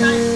Okay.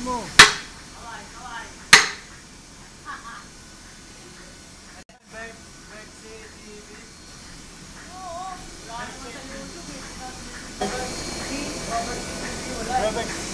Mo. Robert. Holiday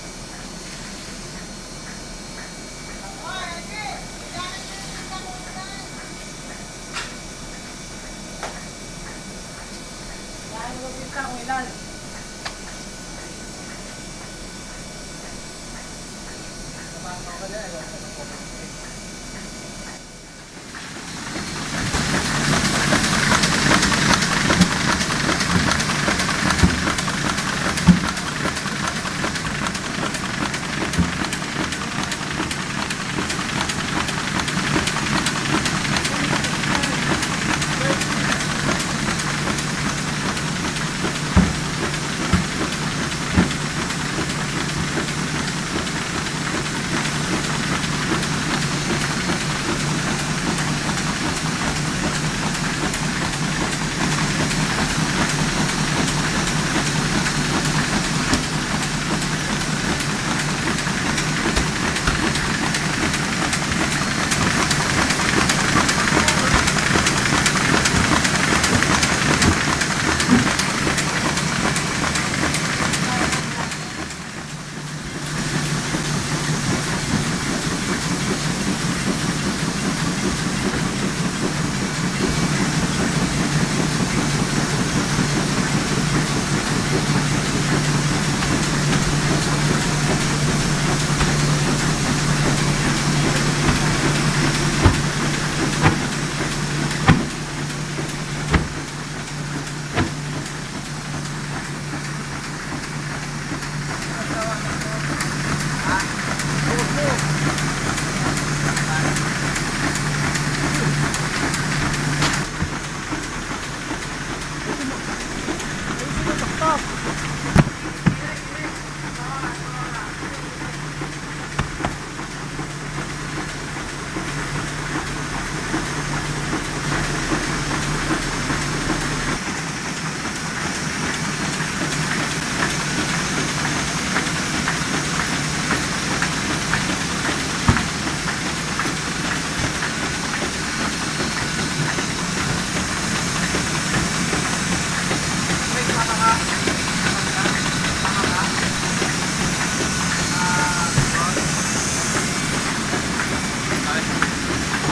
ilalim. Tama mo ka dyan, ilalim. Eh.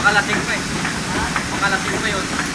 Makalating pa eh. Makalating pa yun.